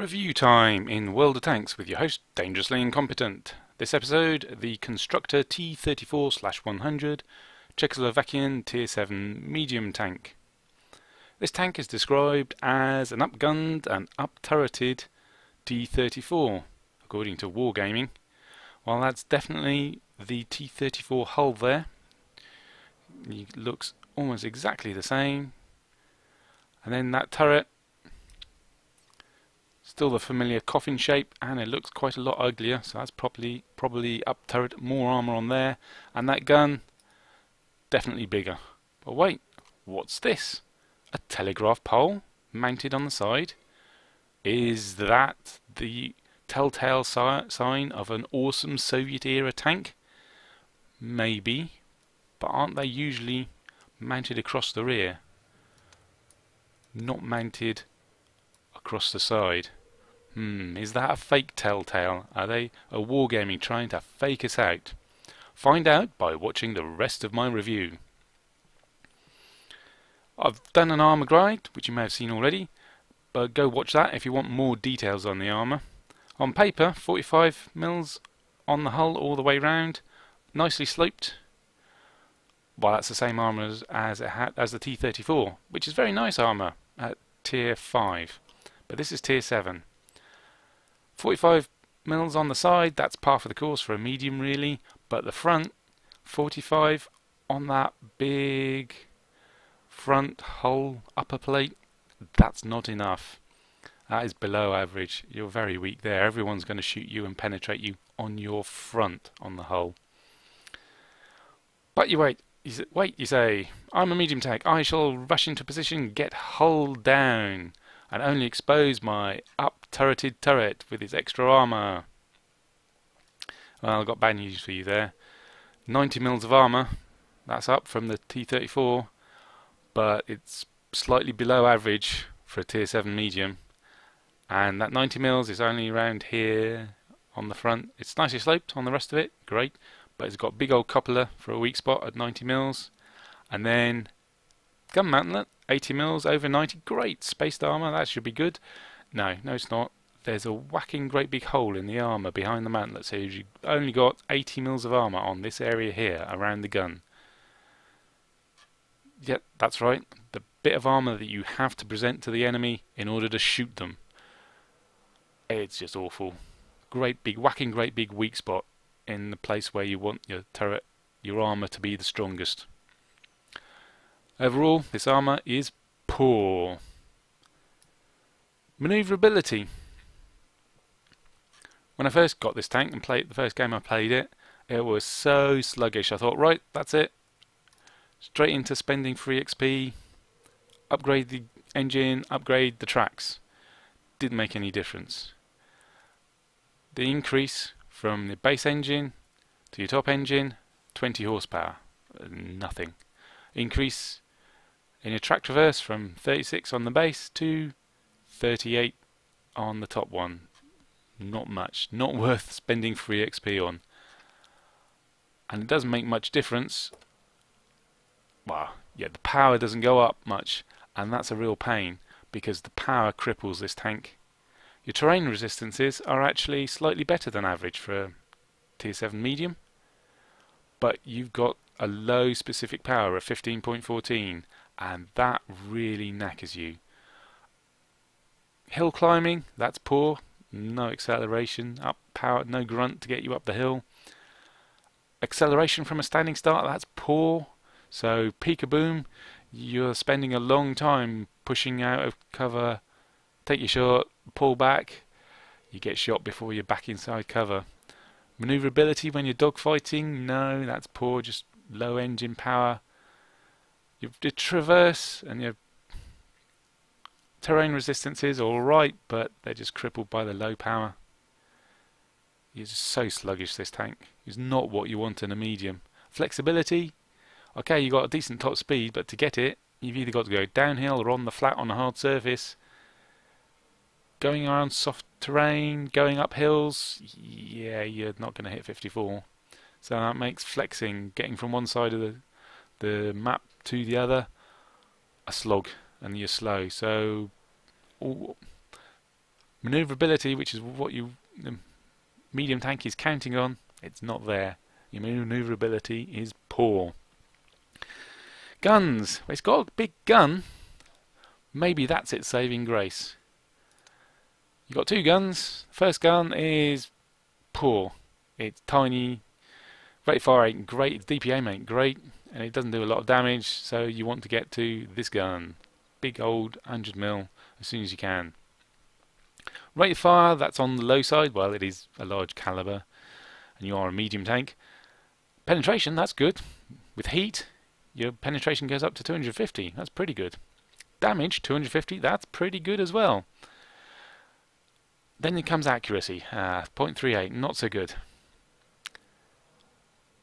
Review time in World of Tanks with your host, Dangerously Incompetent. This episode, the Konštrukta T-34-100 Czechoslovakian Tier 7 medium tank. This tank is described as an upgunned and up-turreted T-34, according to Wargaming. While that's definitely the T-34 hull there, it looks almost exactly the same. And then that turret Still the familiar coffin shape and it looks quite a lot uglier so that's probably probably up turret, more armour on there and that gun definitely bigger. But wait, what's this? A telegraph pole mounted on the side? Is that the telltale si sign of an awesome Soviet era tank? Maybe, but aren't they usually mounted across the rear? Not mounted across the side. Hmm, is that a fake telltale? Are they a wargaming trying to fake us out? Find out by watching the rest of my review. I've done an armour grade, which you may have seen already, but go watch that if you want more details on the armour. On paper, 45 mils on the hull all the way round, nicely sloped. Well, that's the same armour as, as as the T34, which is very nice armour at tier 5, but this is tier 7. 45 mils on the side, that's par for the course for a medium really, but the front, 45 on that big front hull upper plate, that's not enough. That is below average. You're very weak there. Everyone's going to shoot you and penetrate you on your front on the hull. But you wait. You say, wait, you say, I'm a medium tank. I shall rush into position, get hull down and only expose my up-turreted turret with its extra armour. Well, I've got bad news for you there. 90 mils of armour, that's up from the T34, but it's slightly below average for a tier 7 medium. And that 90 mils is only around here on the front. It's nicely sloped on the rest of it, great, but it's got big old cupola for a weak spot at 90 mils. And then gun mantlet 80 mils over 90. Great. Spaced armor. That should be good. No, no, it's not. There's a whacking great big hole in the armor behind the mantlet. So you've only got 80 mils of armor on this area here around the gun. Yep, that's right. The bit of armor that you have to present to the enemy in order to shoot them. It's just awful. Great big, whacking great big weak spot in the place where you want your turret, your armor to be the strongest. Overall, this armour is poor. Manoeuvrability. When I first got this tank and played the first game I played it, it was so sluggish. I thought, right, that's it. Straight into spending free XP, upgrade the engine, upgrade the tracks. Didn't make any difference. The increase from the base engine to your top engine, 20 horsepower. Nothing. Increase in your track traverse from 36 on the base to 38 on the top one. Not much. Not worth spending free XP on. And it doesn't make much difference. Well, yeah, the power doesn't go up much, and that's a real pain because the power cripples this tank. Your terrain resistances are actually slightly better than average for a tier 7 medium, but you've got a low specific power of 15.14 and that really knackers you. Hill climbing, that's poor. No acceleration, up power, no grunt to get you up the hill. Acceleration from a standing start, that's poor. So peek-a-boom, you're spending a long time pushing out of cover, take your shot, pull back, you get shot before you're back inside cover. Maneuverability when you're dogfighting, no, that's poor, just low engine power. Your traverse and your terrain resistance is alright, but they're just crippled by the low power. He's so sluggish, this tank. He's not what you want in a medium. Flexibility, okay, you got a decent top speed, but to get it, you've either got to go downhill or on the flat on a hard surface. Going around soft terrain, going up hills, yeah, you're not going to hit 54. So that makes flexing, getting from one side of the the map to the other a slog and you're slow so Maneuverability, which is what you the medium tank is counting on, it's not there. Your maneuverability is poor. Guns. It's got a big gun. Maybe that's its saving grace. You've got two guns. First gun is poor. It's tiny. Rate fire ain't great. DPM ain't great. And it doesn't do a lot of damage. So you want to get to this gun. Big old 100 mil as soon as you can. Rate of fire, that's on the low side. Well, it is a large caliber. And you are a medium tank. Penetration, that's good. With heat, your penetration goes up to 250. That's pretty good. Damage, 250. That's pretty good as well. Then it comes accuracy. Uh, 0.38, not so good.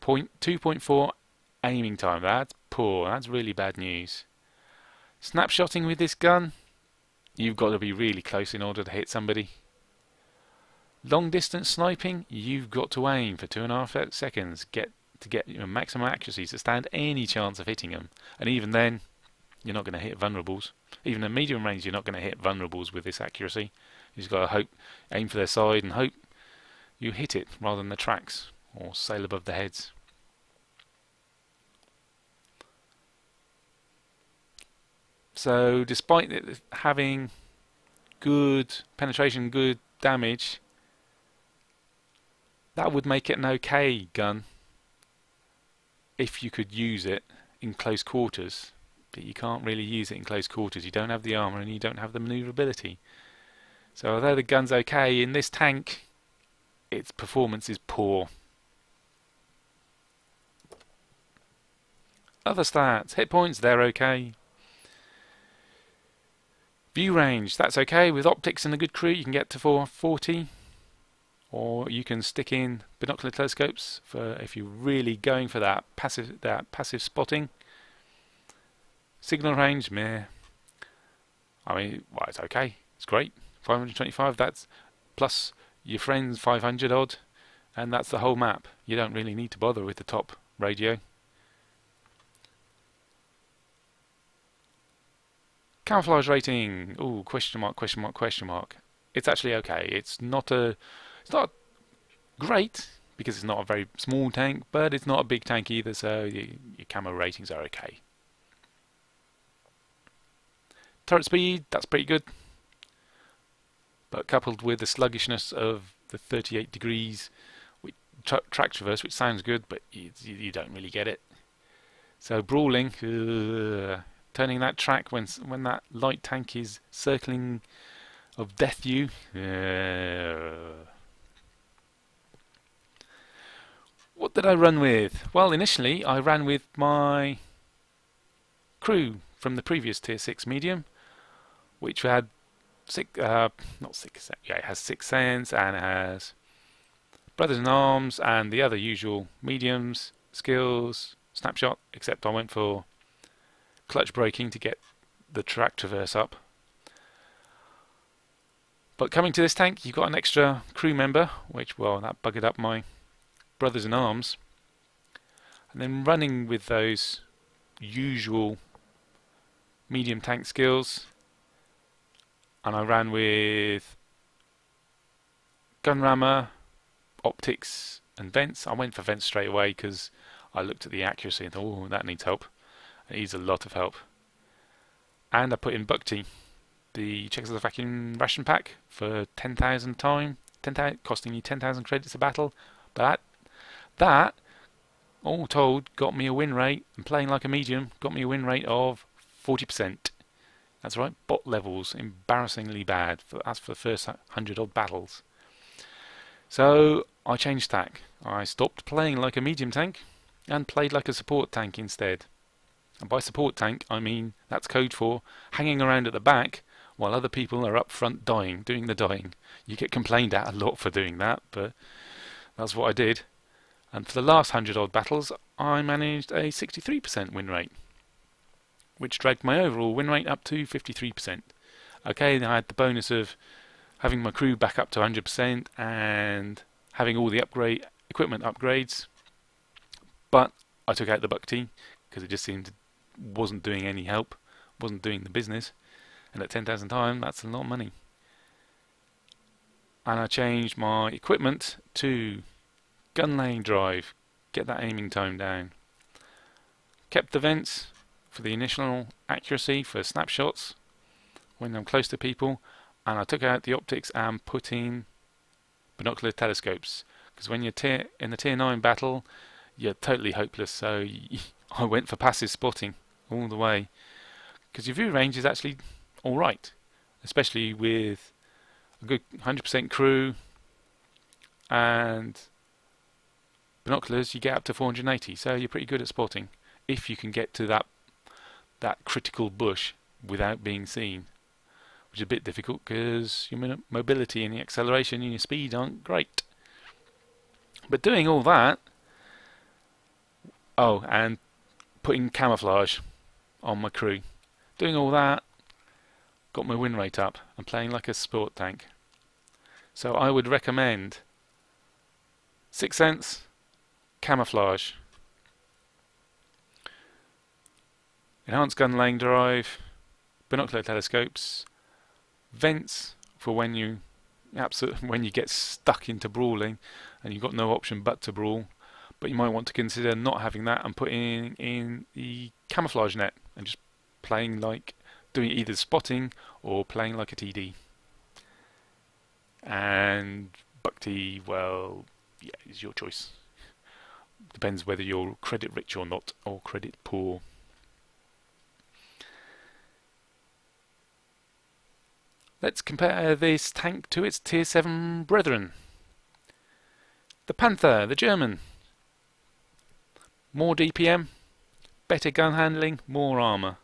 Point 2.4 aiming time. That's poor. That's really bad news. Snapshotting with this gun, you've got to be really close in order to hit somebody. Long distance sniping, you've got to aim for two and a half seconds. Get to get you know, maximum accuracy to stand any chance of hitting them. And even then, you're not going to hit vulnerables. Even at medium range, you're not going to hit vulnerables with this accuracy. You've got to hope, aim for their side and hope you hit it rather than the tracks or sail above the heads. So despite it having good penetration, good damage, that would make it an okay gun if you could use it in close quarters, but you can't really use it in close quarters. You don't have the armor and you don't have the maneuverability. So although the gun's okay, in this tank, its performance is poor. Other stats, hit points, they're okay. View range, that's okay. With optics and a good crew, you can get to 440 or you can stick in binocular telescopes for if you're really going for that passive that passive spotting. Signal range, meh. I mean, well, it's okay. It's great. 525. That's plus your friend's 500 odd, and that's the whole map. You don't really need to bother with the top radio. Camouflage rating. Ooh, question mark, question mark, question mark. It's actually okay. It's not a it's not great because it's not a very small tank, but it's not a big tank either, so your, your camo ratings are okay. Turret speed, that's pretty good. But coupled with the sluggishness of the 38 degrees which, tra track traverse, which sounds good, but you, you, don't really get it. So brawling, uh, turning that track when when that light tank is circling of death you. What did I run with? Well, initially I ran with my crew from the previous tier 6 medium, which had six, uh, not six, yeah, it has six sense and it has brothers in arms and the other usual mediums, skills, snapshot, except I went for clutch braking to get the track traverse up. But coming to this tank, you've got an extra crew member, which, well, that buggered up my brothers in arms and then running with those usual medium tank skills and I ran with gun rammer, optics and vents. I went for vents straight away because I looked at the accuracy and thought, oh, that needs help. Needs a lot of help. And I put in Buchty, the Czechoslovakian ration pack for 10,000 time, 10, costing you 10,000 credits a battle. But that that, all told, got me a win rate, and playing like a medium, got me a win rate of 40%. That's right, bot levels, embarrassingly bad. For, that's for the first 100 odd battles. So I changed tack. I stopped playing like a medium tank and played like a support tank instead. And by support tank, I mean that's code for hanging around at the back while other people are up front dying, doing the dying. You get complained at a lot for doing that, but that's what I did. And for the last 100 odd battles, I managed a 63% win rate, which dragged my overall win rate up to 53%. Okay, then I had the bonus of having my crew back up to 100% and having all the upgrade equipment upgrades, but I took out the Buchty because it just seemed wasn't doing any help, wasn't doing the business, and at 10,000 time, that's a lot of money. and I changed my equipment to gun laying drive, get that aiming time down. Kept the vents for the initial accuracy for snapshots when I'm close to people, and I took out the optics and put in binocular telescopes because when you're in the tier 9 battle you're totally hopeless so I went for passive spotting all the way. Because your view range is actually alright especially with a good 100% crew and binoculars you get up to 480 so you're pretty good at spotting if you can get to that that critical bush without being seen which is a bit difficult because your mobility and the acceleration and your speed aren't great. But doing all that oh and putting camouflage on my crew. Doing all that got my win rate up and playing like a sport tank. So I would recommend Sixth Sense, Camouflage, Enhanced Gun Laying Drive, Binocular Telescopes, Vents for when you when you get stuck into brawling and you've got no option but to brawl. But you might want to consider not having that and putting in the camouflage net and just playing like doing either spotting or playing like a TD. And Buchty, well, yeah, is your choice. Depends whether you're credit rich or not, or credit poor. Let's compare this tank to its Tier 7 brethren. The Panther, the German. More DPM, better gun handling, more armour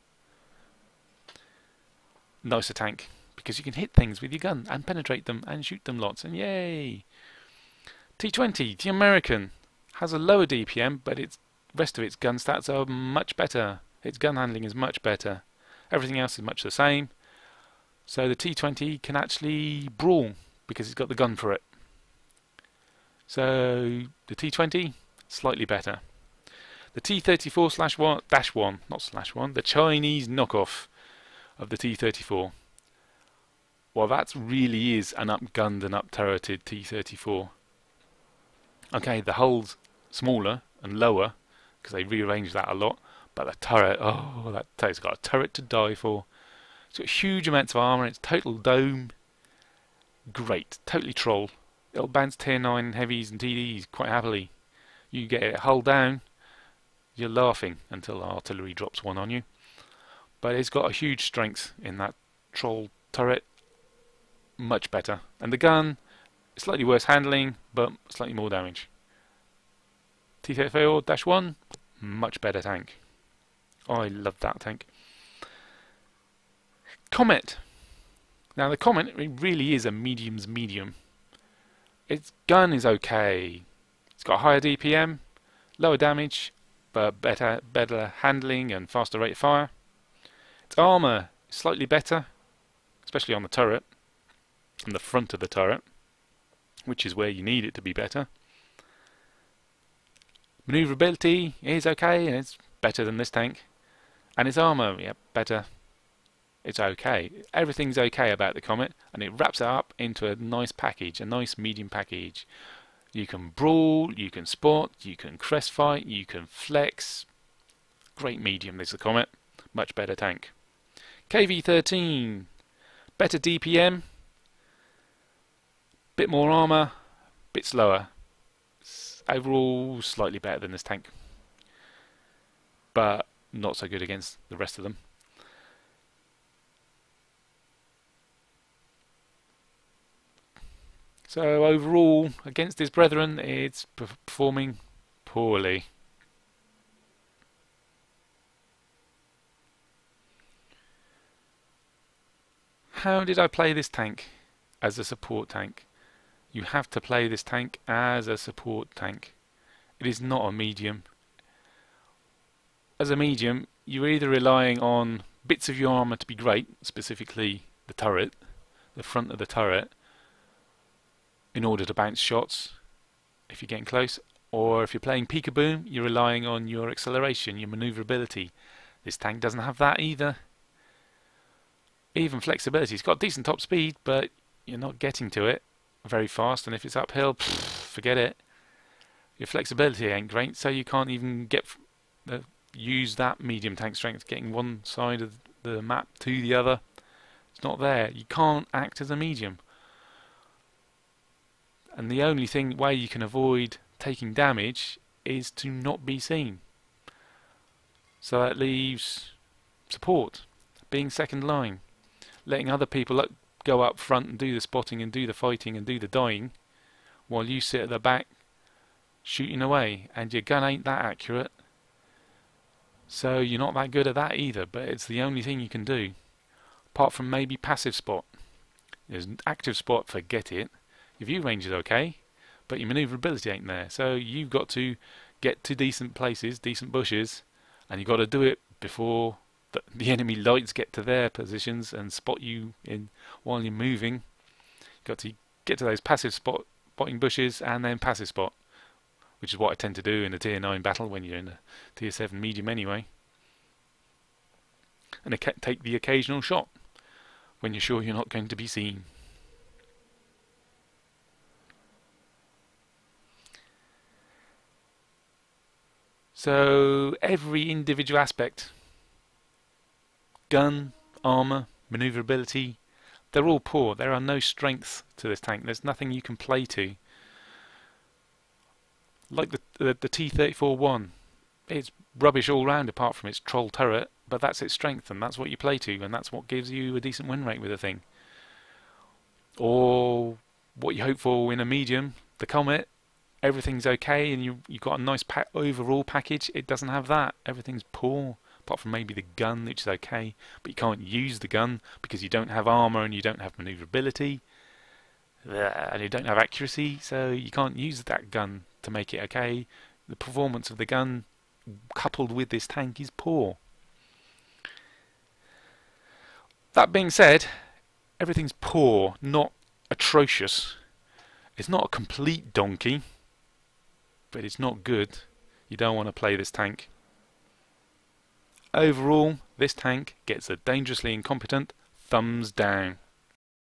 nicer tank because you can hit things with your gun and penetrate them and shoot them lots and yay! T20, the American, has a lower DPM but its rest of its gun stats are much better. Its gun handling is much better. Everything else is much the same. So the T20 can actually brawl because it's got the gun for it. So the T20 slightly better. The T34 slash one dash one, not slash one, the Chinese knockoff of the T-34. Well, that really is an upgunned and up-turreted T-34. Okay, the hull's smaller and lower because they rearranged that a lot, but the turret, oh, that turret's got a turret to die for. It's got huge amounts of armour, it's total dome. Great, totally troll. It'll bounce tier 9 heavies and TDs quite happily. You get it hull down, you're laughing until artillery drops one on you. But it's got a huge strength in that troll turret. Much better. And the gun slightly worse handling but slightly more damage. T-34-1 much better tank. I love that tank. Comet. Now the Comet—it really is a medium's medium. Its gun is okay. It's got higher DPM lower damage better better handling and faster rate of fire its armour is slightly better, especially on the turret, on the front of the turret, which is where you need it to be better. Maneuverability is okay, and it's better than this tank. And its armour, yeah, better. It's okay. Everything's okay about the Comet, and it wraps it up into a nice package, a nice medium package. You can brawl, you can spot, you can crest fight, you can flex. Great medium, is the Comet. Much better tank. KV-13, better DPM, bit more armour, bit slower. Overall, slightly better than this tank, but not so good against the rest of them. So overall, against his brethren, it's performing poorly. how did I play this tank as a support tank? You have to play this tank as a support tank. It is not a medium. As a medium, you're either relying on bits of your armour to be great, specifically the turret, the front of the turret, in order to bounce shots if you're getting close, or if you're playing peekaboo, you're relying on your acceleration, your manoeuvrability. This tank doesn't have that either even flexibility. It's got decent top speed, but you're not getting to it very fast, and if it's uphill, pff, forget it. Your flexibility ain't great, so you can't even get uh, use that medium tank strength, getting one side of the map to the other. It's not there. You can't act as a medium. And the only thing way you can avoid taking damage is to not be seen. So that leaves support, being second line, letting other people go up front and do the spotting and do the fighting and do the dying, while you sit at the back shooting away, and your gun ain't that accurate. So you're not that good at that either, but it's the only thing you can do. Apart from maybe passive spot. There's an active spot, forget it. Your view range is okay, but your maneuverability ain't there. So you've got to get to decent places, decent bushes, and you've got to do it before the, the enemy lights get to their positions and spot you in while you're moving. You've got to get to those passive spot spotting bushes and then passive spot, which is what I tend to do in a tier 9 battle when you're in a tier 7 medium anyway. And take the occasional shot when you're sure you're not going to be seen. So every individual aspect, gun, armor, maneuverability, they're all poor. There are no strengths to this tank. There's nothing you can play to. Like the the, the T-34-1, it's rubbish all round apart from its troll turret, but that's its strength and that's what you play to and that's what gives you a decent win rate with the thing. Or what you hope for in a medium, the Comet, everything's okay and you you got a nice pa overall package. It doesn't have that. Everything's poor, apart from maybe the gun, which is okay, but you can't use the gun because you don't have armor and you don't have maneuverability, uh, and you don't have accuracy, so you can't use that gun to make it okay. The performance of the gun, coupled with this tank, is poor. That being said, everything's poor, not atrocious. It's not a complete donkey but it's not good. You don't want to play this tank. Overall, this tank gets a dangerously incompetent thumbs down.